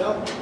show.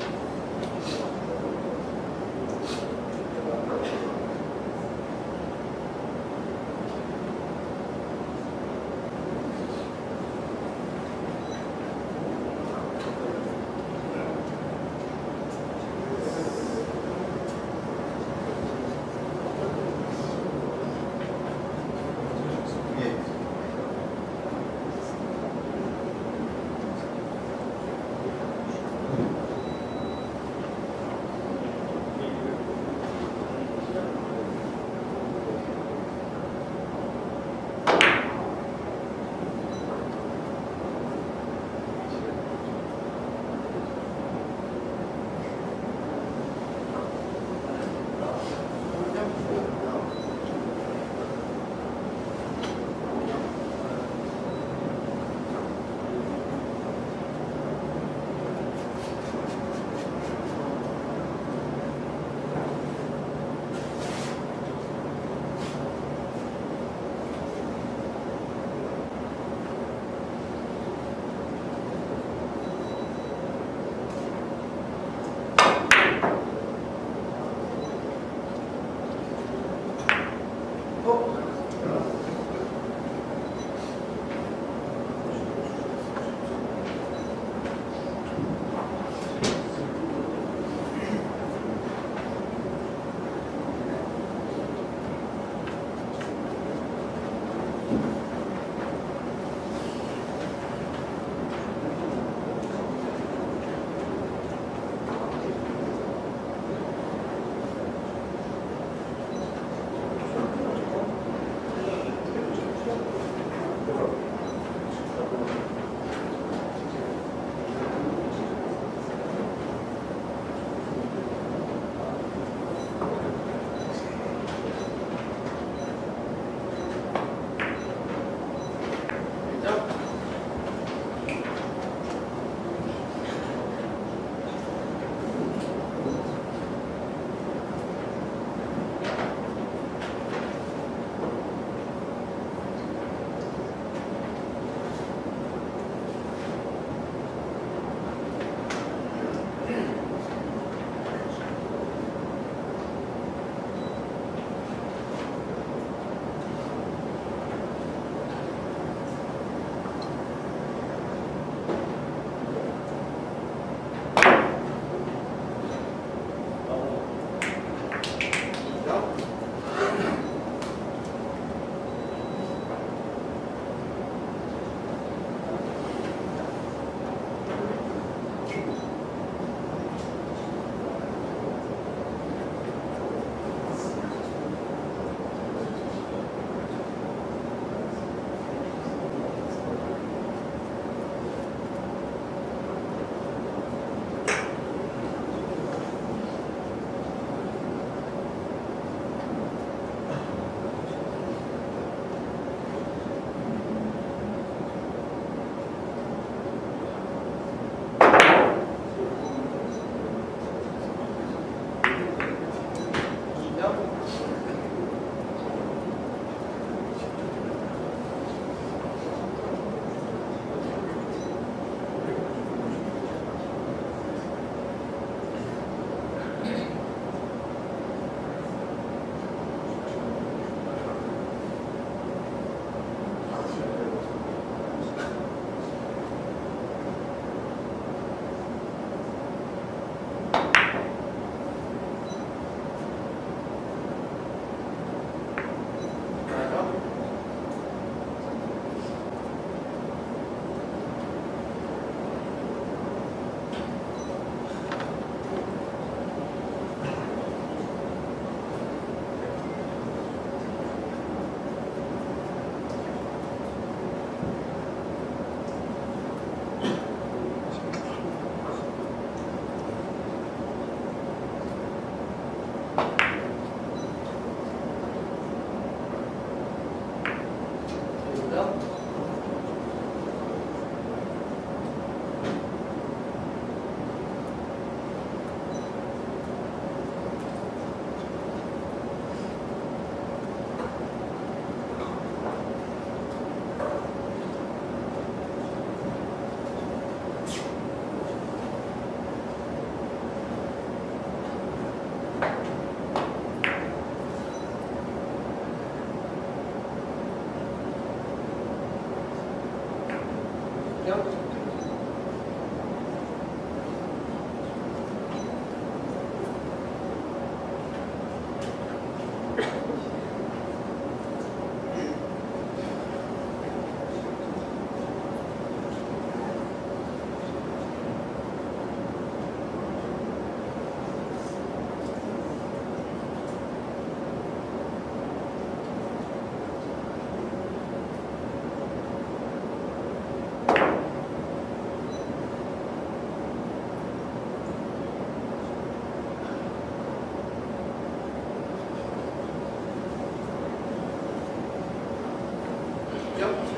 요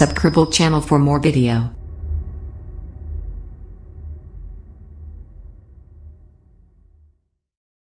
Subscribe channel for more video.